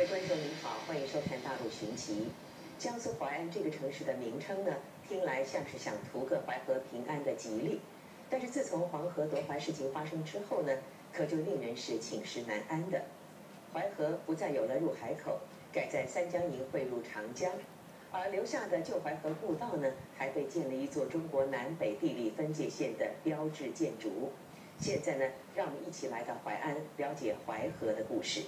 各位观众您好，欢迎收看《大陆寻奇》。江苏淮安这个城市的名称呢，听来像是想图个淮河平安的吉利，但是自从黄河夺淮事情发生之后呢，可就令人是寝食难安的。淮河不再有了入海口，改在三江营汇入长江，而留下的旧淮河故道呢，还被建了一座中国南北地理分界线的标志建筑。现在呢，让我们一起来到淮安，了解淮河的故事。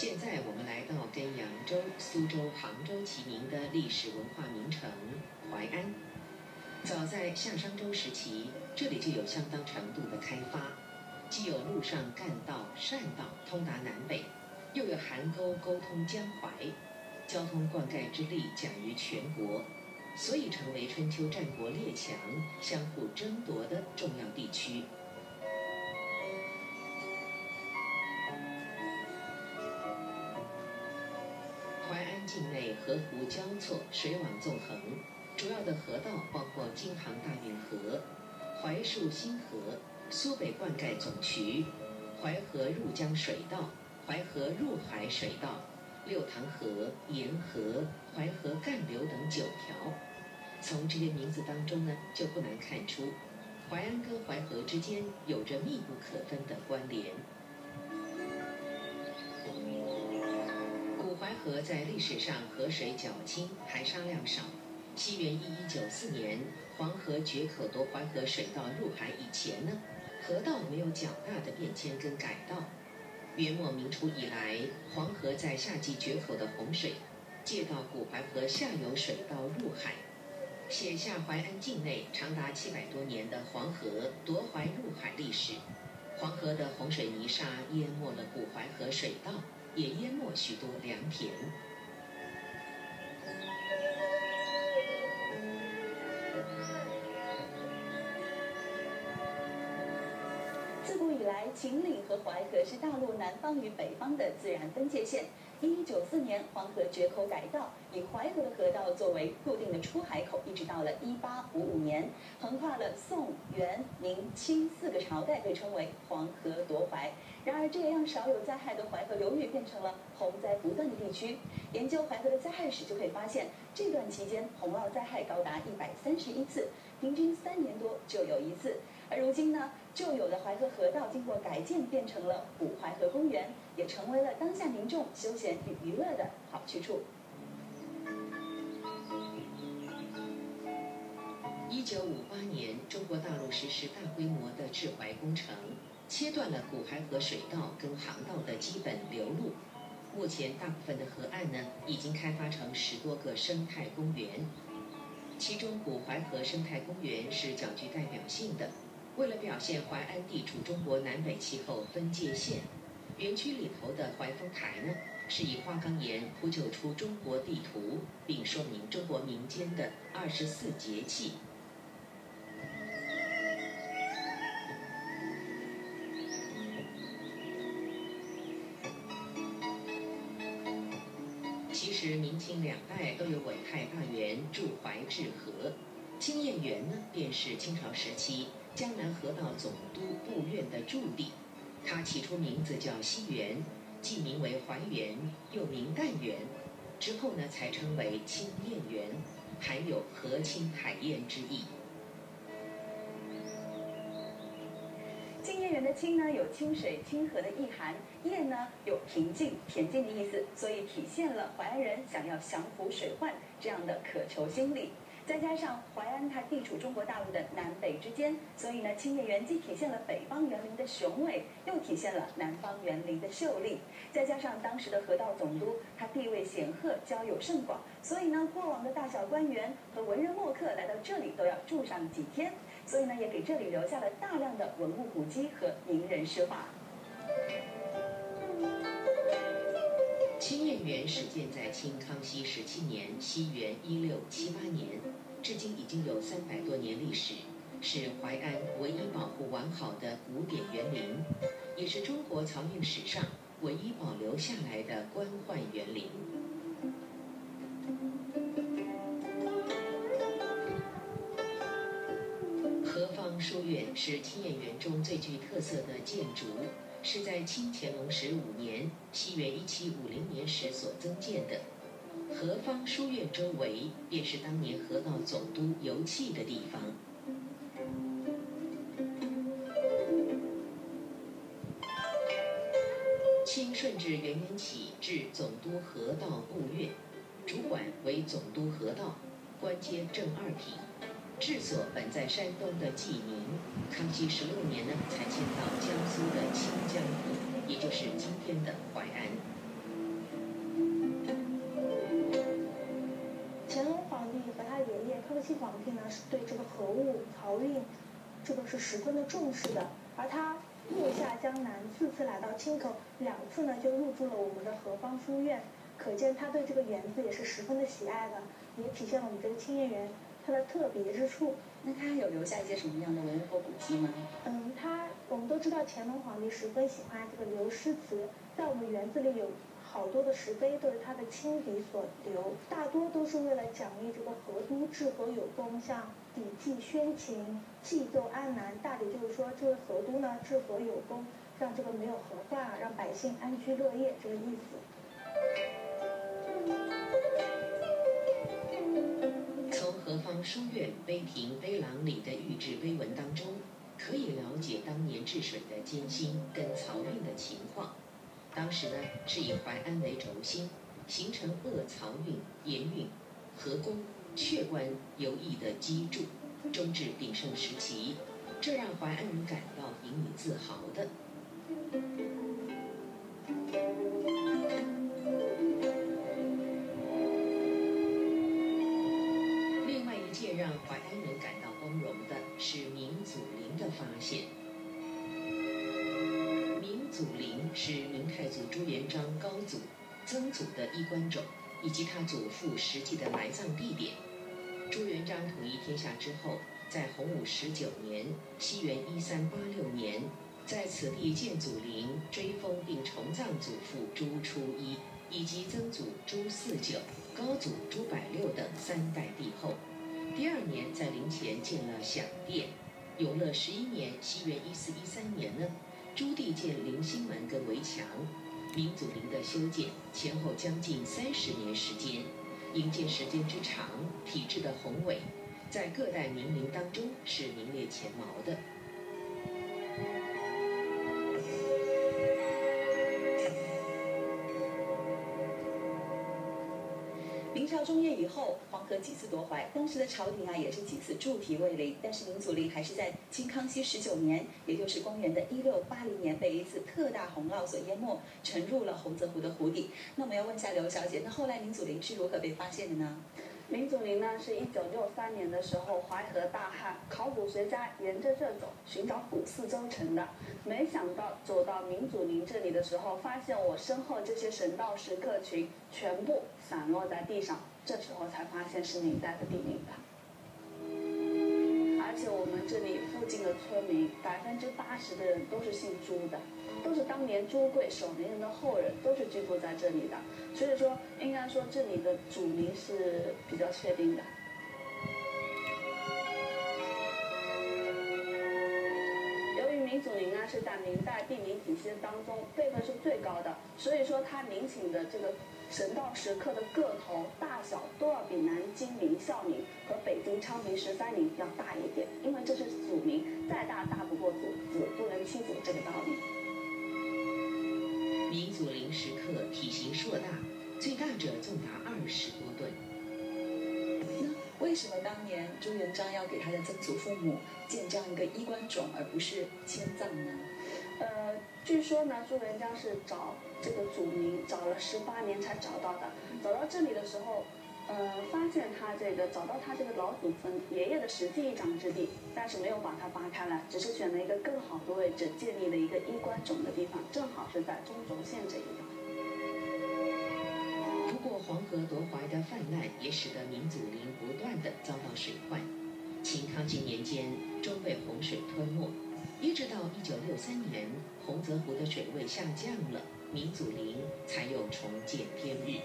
现在我们来到跟扬州、苏州、杭州齐名的历史文化名城淮安。早在夏商周时期，这里就有相当程度的开发，既有陆上干道、善道通达南北，又有邗沟沟通江淮。交通灌溉之力甲于全国，所以成为春秋战国列强相互争夺的重要地区。河湖交错，水网纵横，主要的河道包括京杭大运河、淮蜀新河、苏北灌溉总渠、淮河入江水道、淮河入海水道。六塘河、沿河、淮河干流等九条，从这些名字当中呢，就不难看出，淮安跟淮河之间有着密不可分的关联。河在历史上河水较清，排沙量少。西元一一九四年，黄河决口夺淮河水道入海以前呢，河道没有较大的变迁跟改道。元末明初以来，黄河在夏季决口的洪水，借到古淮河下游水道入海，写下淮安境内长达七百多年的黄河夺淮入海历史。黄河的洪水泥沙淹没了古淮河水道，也淹没许多良田。自古以来秦岭和淮河是大陆南方与北方的自然分界线。一一九四年，黄河决口改道，以淮河的河道作为固定的出海口，一直到了一八五五年，横跨了宋、元、明、清四个朝代，被称为黄河夺淮。然而，这也让少有灾害的淮河流域变成了洪灾不断的地区。研究淮河的灾害史，就可以发现，这段期间洪涝灾害高达一百三十一次，平均三年多就有一次。而如今呢，旧有的淮河河道经过改建，变成了古淮河公园，也成为了当下民众休闲与娱乐的好去处。一九五八年，中国大陆实施大规模的治淮工程，切断了古淮河水道跟航道的基本流路。目前，大部分的河岸呢，已经开发成十多个生态公园，其中古淮河生态公园是较具代表性的。为了表现淮安地处中国南北气候分界线，园区里头的淮风台呢，是以花岗岩铺就出中国地图，并说明中国民间的二十四节气。其实明清两代都有委派大员驻淮治河，清验园呢，便是清朝时期。江南河道总督部院的驻地，它起初名字叫西园，既名为怀园，又名淡园，之后呢才称为清晏园，含有河清海晏之意。清晏园的清呢有清水清河的意涵，晏呢有平静恬静的意思，所以体现了淮安人想要降服水患这样的渴求心理。再加上淮安它地处中国大陆的南北之间，所以呢，清滟园既体现了北方园林的雄伟，又体现了南方园林的秀丽。再加上当时的河道总督，他地位显赫，交友甚广，所以呢，过往的大小官员和文人墨客来到这里都要住上几天，所以呢，也给这里留下了大量的文物古迹和名人诗画。清晏园始建在清康熙十七年（西元一六七八年），至今已经有三百多年历史，是淮安唯一保护完好的古典园林，也是中国漕运史上唯一保留下来的官宦园林。何方书院是清晏园中最具特色的建筑，是在清乾隆十五年（西元一七五零年）时所增建的。何方书院周围便是当年河道总督游憩的地方。清顺治元年起至总督河道部院，主管为总督河道，官阶正二品。治所本在山东的济宁，康熙十六年呢才迁到江苏的清江府，也就是今天的淮安。乾隆皇帝和他爷爷康熙皇帝呢是对这个河务漕运，这个是十分的重视的。而他入下江南，四次来到清口，两次呢就入住了我们的何方书院，可见他对这个园子也是十分的喜爱的，也体现了我们这个清燕园它的特别之处。那他有留下一些什么样的文物或古迹吗？嗯，他我们都知道乾隆皇帝十分喜欢这个留诗词，在我们园子里有。好多的石碑都是他的亲笔所留，大多都是为了奖励这个河都治河有功，像抵祭宣秦、祭奏安南，大抵就是说这个河都呢治河有功，让这个没有河患啊，让百姓安居乐业这个意思。何方书院碑亭碑廊里的御制碑文当中，可以了解当年治水的艰辛跟漕运的情况。当时呢，是以淮安为轴心，形成鄂漕运、盐运、河工、雀关游弋的基柱，终至鼎盛时期，这让淮安人感到引以自豪的。淮安人感到光荣的是明祖陵的发现。明祖陵是明太祖朱元璋高祖、曾祖的衣冠冢，以及他祖父实际的埋葬地点。朱元璋统一天下之后，在洪武十九年（西元一三八六年）在此地建祖陵，追封并重葬祖父朱初一以及曾祖朱四九、高祖朱百六等三代帝后。第二年在陵前建了享殿。永乐十一年（西元一四一三年）呢？朱棣建陵心门跟围墙，明祖陵的修建前后将近三十年时间，营建时间之长，体制的宏伟，在各代名陵当中是名列前茅的。中叶以后，黄河几次夺淮，当时的朝廷啊也是几次筑堤卫陵，但是明祖陵还是在清康熙十九年，也就是公元的一六八零年，被一次特大洪涝所淹没，沉入了洪泽湖的湖底。那我们要问一下刘小姐，那后来明祖陵是如何被发现的呢？明祖陵呢，是一九六三年的时候，淮河大旱，考古学家沿着这走寻找古四周城的，没想到走到明祖陵这里的时候，发现我身后这些神道石刻群全部散落在地上，这时候才发现是明代的地名的。而且我们这里附近的村民，百分之八十的人都是姓朱的。都是当年朱贵守陵人的后人，都是居住在这里的，所以说应该说这里的祖名是比较确定的。由于明祖陵呢是在明代地名体系当中辈分是最高的，所以说它陵寝的这个神道石刻的个头大小都要比南京明孝陵和北京昌平十三陵要大一点，因为这是祖名，再大大不过祖子不能妻祖这个道理。明祖陵石刻体型硕大，最大者重达二十多吨。那为什么当年朱元璋要给他的曾祖父母建这样一个衣冠冢，而不是迁葬呢？据说呢，朱元璋是找这个祖陵找了十八年才找到的。找到这里的时候。呃，发现他这个找到他这个老祖坟爷爷的实际一掌之地，但是没有把它扒开来，只是选了一个更好的位置建立了一个衣冠冢的地方，正好是在中轴线这一段。不过黄河夺淮的泛滥也使得明祖陵不断的遭到水患，清康熙年间终被洪水吞没，一直到一九六三年洪泽湖的水位下降了明祖陵才又重见天日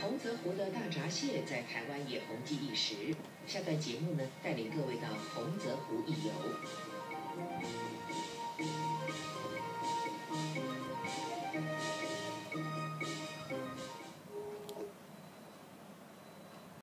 洪泽湖的大闸蟹在台湾也红极一时下段节目呢带领各位到洪泽湖一游。